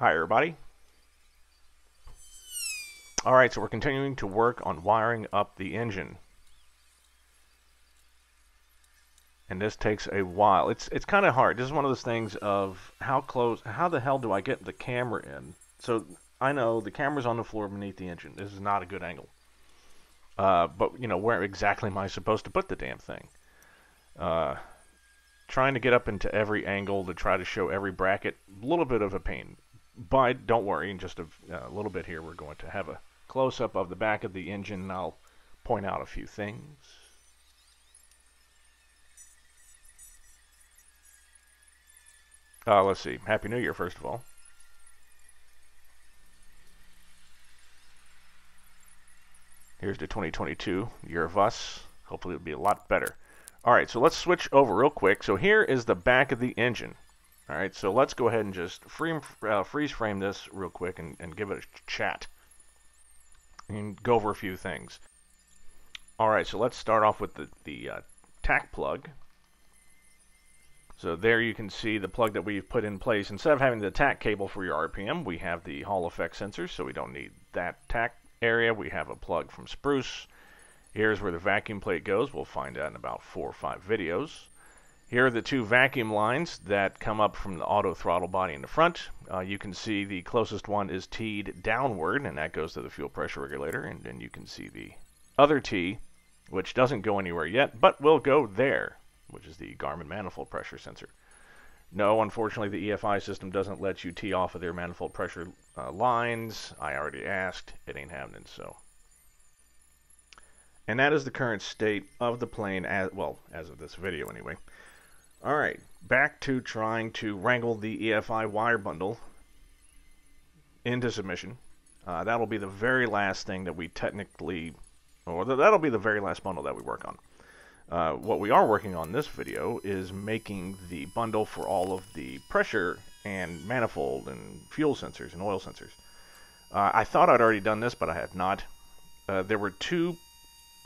Hi everybody. Alright, so we're continuing to work on wiring up the engine. And this takes a while. It's it's kind of hard. This is one of those things of how close, how the hell do I get the camera in? So I know the camera's on the floor beneath the engine. This is not a good angle. Uh, but, you know, where exactly am I supposed to put the damn thing? Uh, trying to get up into every angle to try to show every bracket, a little bit of a pain. But don't worry, in just a, a little bit here, we're going to have a close-up of the back of the engine, and I'll point out a few things. Uh, let's see. Happy New Year, first of all. Here's the 2022 year of us. Hopefully it'll be a lot better. All right, so let's switch over real quick. So here is the back of the engine. All right, so let's go ahead and just free, uh, freeze frame this real quick and, and give it a chat. And go over a few things. All right, so let's start off with the, the uh, tach plug. So there you can see the plug that we've put in place. Instead of having the tach cable for your RPM, we have the Hall effect sensor, so we don't need that tack area. We have a plug from Spruce. Here's where the vacuum plate goes. We'll find out in about four or five videos. Here are the two vacuum lines that come up from the auto throttle body in the front. Uh, you can see the closest one is teed downward, and that goes to the fuel pressure regulator. And then you can see the other T, which doesn't go anywhere yet, but will go there, which is the Garmin manifold pressure sensor. No, unfortunately, the EFI system doesn't let you tee off of their manifold pressure uh, lines. I already asked. It ain't happening, so. And that is the current state of the plane, as well, as of this video anyway. Alright, back to trying to wrangle the EFI wire bundle into submission. Uh, that'll be the very last thing that we technically, or that'll be the very last bundle that we work on. Uh, what we are working on this video is making the bundle for all of the pressure and manifold and fuel sensors and oil sensors. Uh, I thought I'd already done this, but I have not. Uh, there were two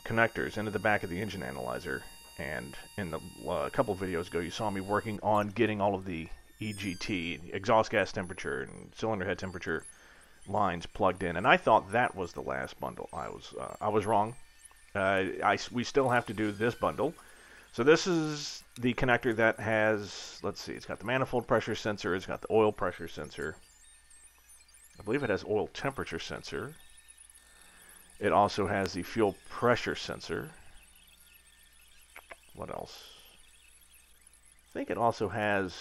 connectors into the back of the engine analyzer, and in the uh, couple videos ago, you saw me working on getting all of the EGT, exhaust gas temperature and cylinder head temperature lines plugged in, and I thought that was the last bundle. I was uh, I was wrong. Uh, I, we still have to do this bundle. So this is the connector that has, let's see, it's got the manifold pressure sensor, it's got the oil pressure sensor. I believe it has oil temperature sensor. It also has the fuel pressure sensor. What else? I think it also has,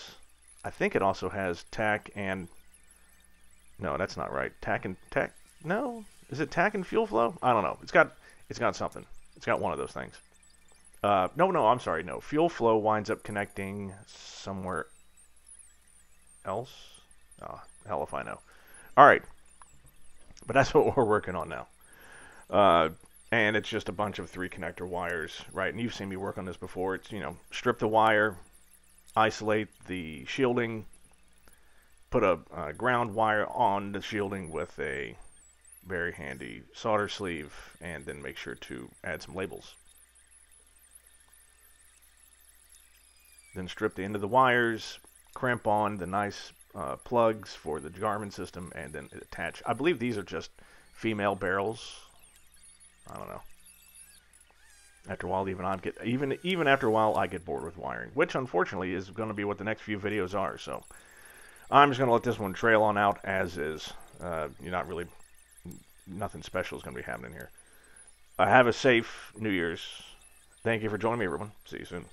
I think it also has tach and, no, that's not right. Tach and, tach, no? Is it tach and fuel flow? I don't know. It's got it's got something. It's got one of those things. Uh, no, no, I'm sorry. No, fuel flow winds up connecting somewhere else. Oh, hell if I know. All right, but that's what we're working on now. Uh, and it's just a bunch of three connector wires, right? And you've seen me work on this before. It's you know, strip the wire, isolate the shielding, put a uh, ground wire on the shielding with a very handy solder sleeve and then make sure to add some labels. Then strip the end of the wires, crimp on the nice uh, plugs for the Garmin system, and then attach. I believe these are just female barrels. I don't know. After a while, even I get even even after a while, I get bored with wiring, which unfortunately is going to be what the next few videos are. So I'm just going to let this one trail on out as is. Uh, you're not really nothing special is going to be happening here. Uh, have a safe New Year's. Thank you for joining me, everyone. See you soon.